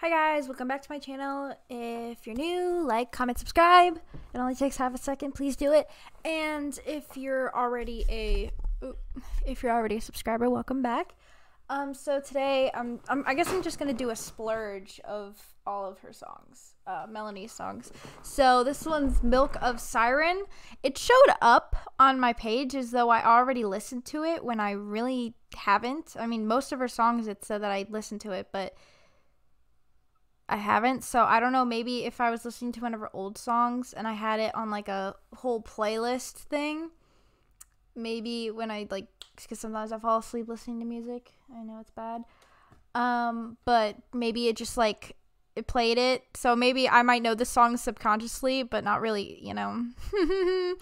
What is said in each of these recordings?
Hi guys, welcome back to my channel. If you're new, like, comment, subscribe. It only takes half a second. Please do it. And if you're already a if you're already a subscriber, welcome back. Um, so today, um, I'm, I guess I'm just gonna do a splurge of all of her songs, uh, Melanie's songs. So this one's "Milk of Siren." It showed up on my page as though I already listened to it when I really haven't. I mean, most of her songs it said that I listened to it, but I haven't. So I don't know. Maybe if I was listening to one of her old songs and I had it on like a whole playlist thing, maybe when I like, because sometimes I fall asleep listening to music. I know it's bad. Um, but maybe it just like it played it. So maybe I might know the song subconsciously, but not really, you know.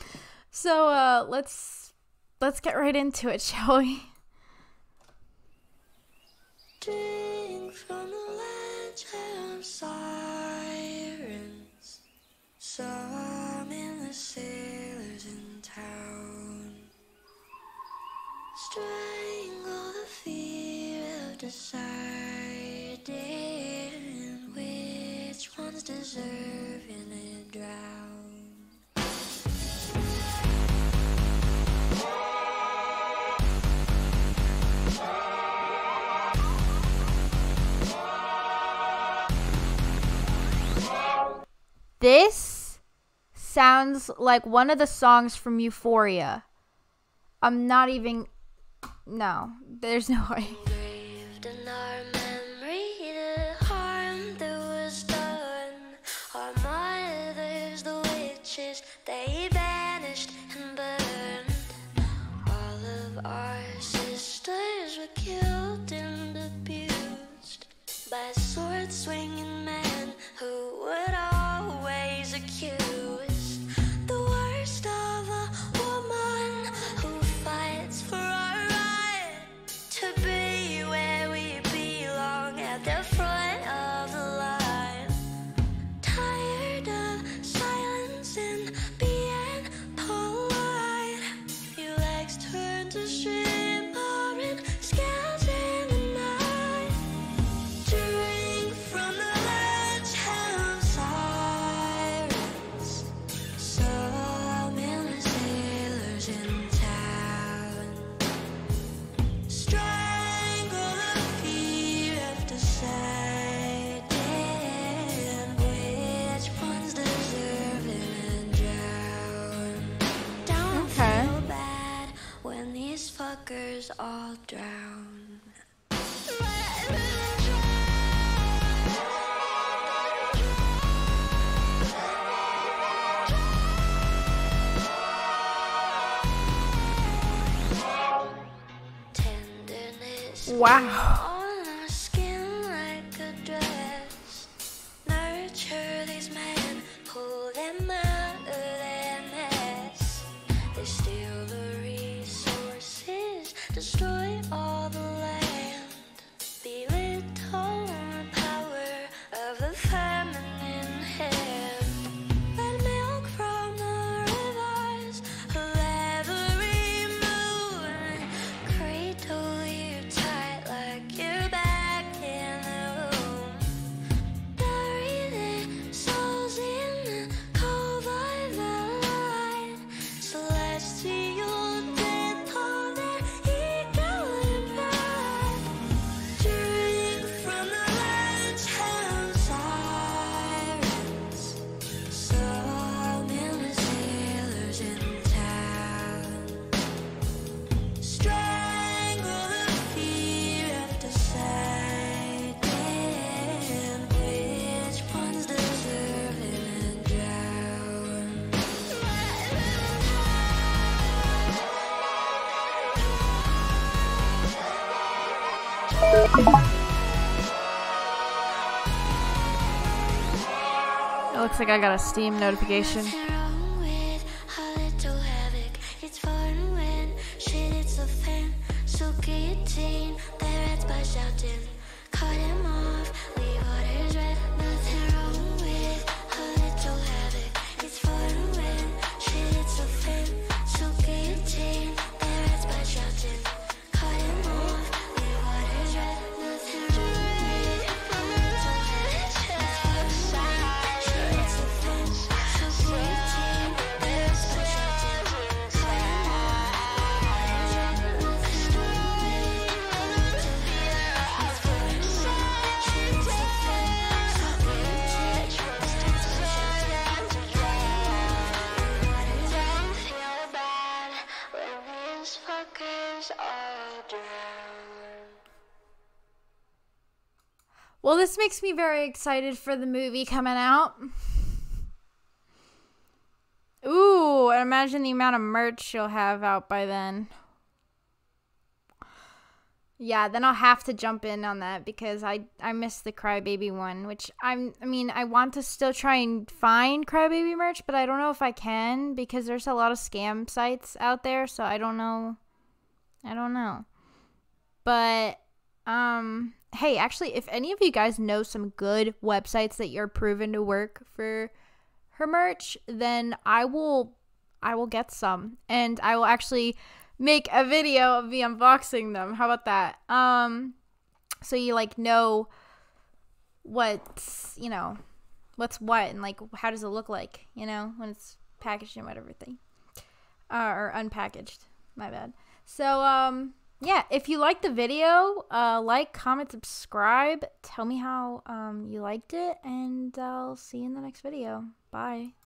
so uh, let's let's get right into it, shall we? From the of the sailors in town. Strangle the fear of deciding which ones deserving a drown. This sounds like one of the songs from Euphoria. I'm not even. No, there's no way. Our sisters were killed and abused by fuckers all drown. Wow. It looks like I got a Steam notification. Well, this makes me very excited for the movie coming out. Ooh, imagine the amount of merch she'll have out by then. Yeah, then I'll have to jump in on that because I I missed the Crybaby one, which I'm I mean, I want to still try and find Crybaby merch, but I don't know if I can because there's a lot of scam sites out there, so I don't know. I don't know. But um hey, actually if any of you guys know some good websites that you're proven to work for her merch, then I will I will get some and I will actually make a video of me unboxing them. How about that? Um so you like know what's, you know, what's what and like how does it look like, you know, when it's packaged and whatever thing. Uh, or unpackaged. My bad. So um yeah, if you liked the video, uh like, comment, subscribe, tell me how um you liked it and I'll see you in the next video. Bye.